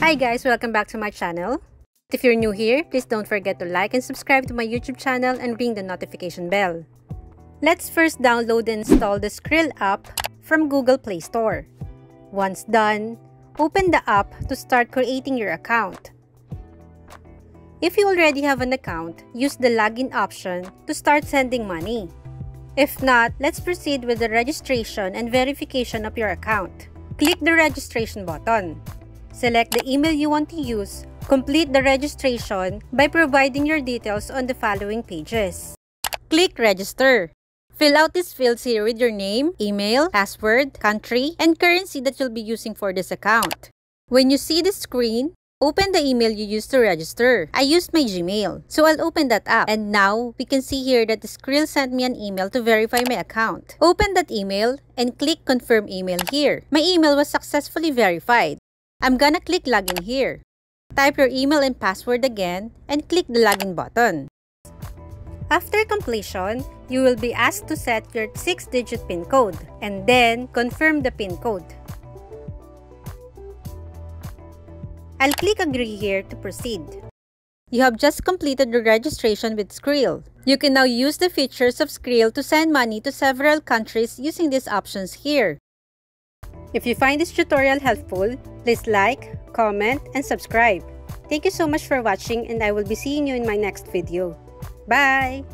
Hi guys, welcome back to my channel. If you're new here, please don't forget to like and subscribe to my YouTube channel and ring the notification bell. Let's first download and install the Skrill app from Google Play Store. Once done, open the app to start creating your account. If you already have an account, use the login option to start sending money. If not, let's proceed with the registration and verification of your account. Click the registration button. Select the email you want to use. Complete the registration by providing your details on the following pages. Click Register. Fill out these fields here with your name, email, password, country, and currency that you'll be using for this account. When you see the screen, open the email you used to register. I used my Gmail, so I'll open that up. And now, we can see here that the Skrill sent me an email to verify my account. Open that email and click Confirm Email here. My email was successfully verified. I'm gonna click Login here. Type your email and password again and click the Login button. After completion, you will be asked to set your 6-digit PIN code and then confirm the PIN code. I'll click Agree here to proceed. You have just completed the registration with Skrill. You can now use the features of Skrill to send money to several countries using these options here. If you find this tutorial helpful, please like, comment, and subscribe. Thank you so much for watching and I will be seeing you in my next video. Bye!